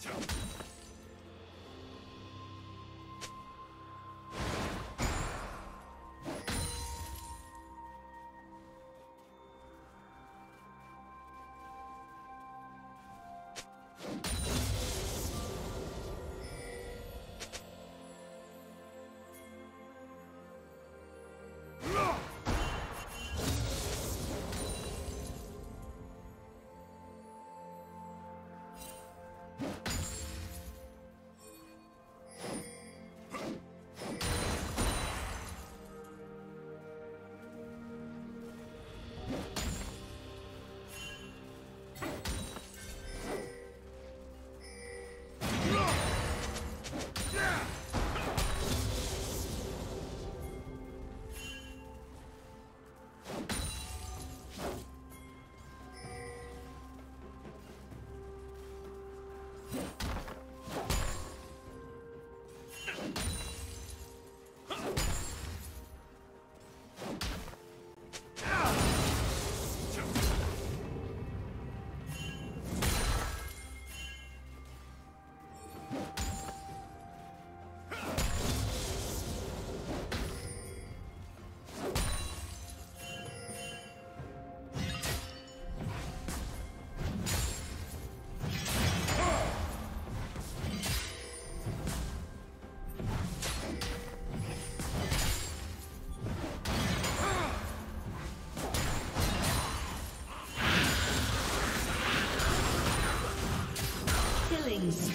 Killing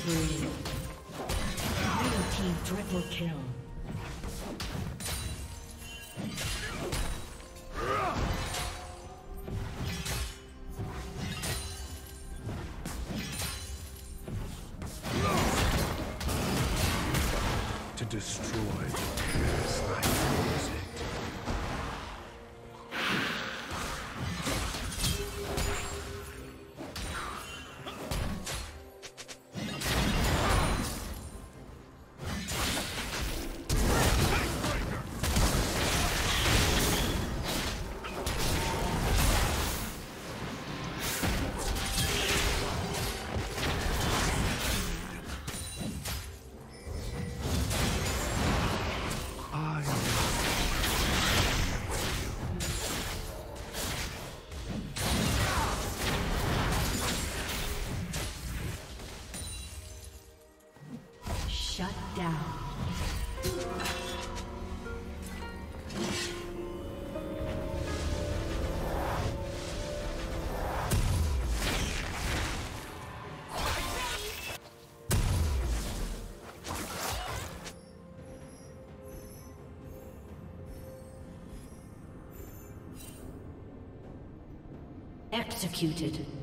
spree. Blue team triple kill. to destroy Executed.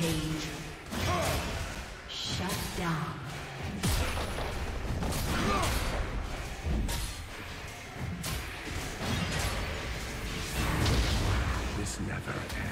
Rampage. Shut down. This never ends.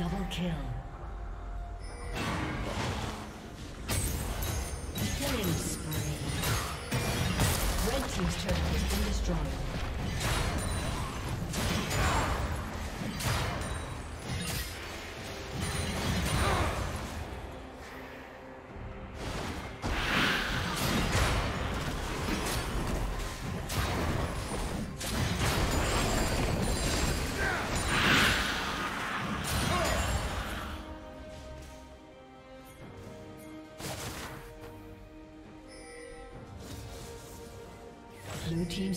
Double kill. Killing spree. Red team's turret has been destroyed.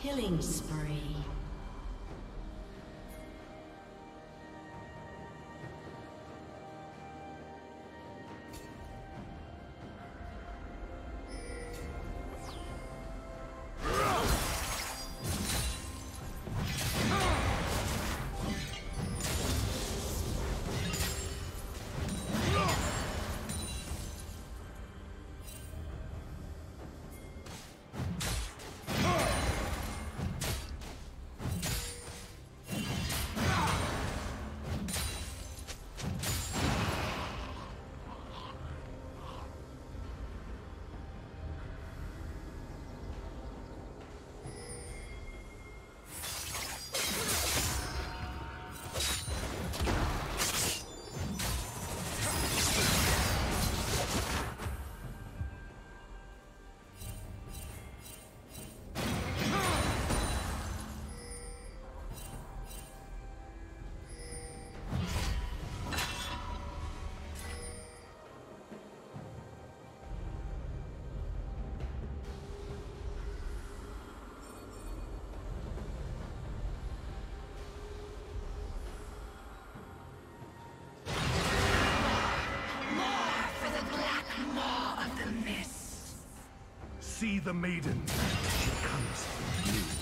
Killing spree. See the maiden. She comes for you.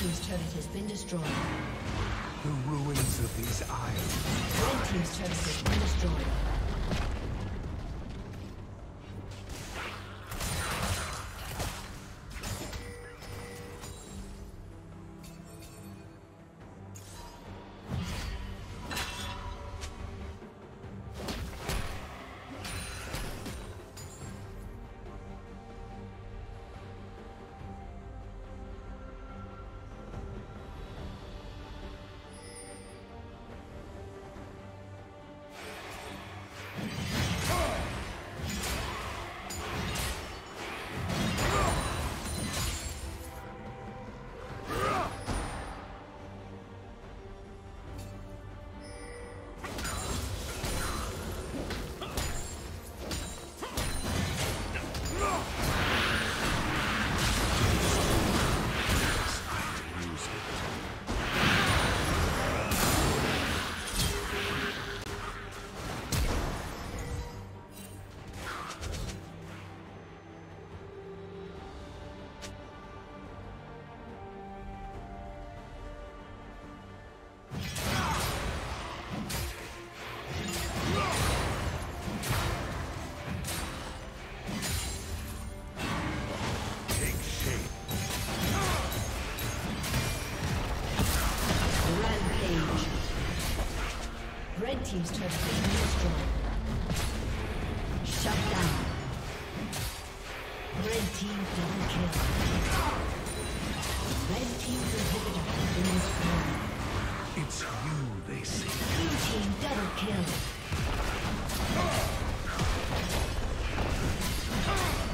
Team's turret has been destroyed. The ruins of these isles. Red team's turret has been destroyed.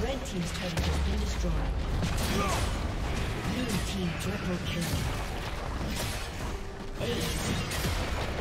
Red Team's turret has been destroyed. Blue Team triple kill. Ace.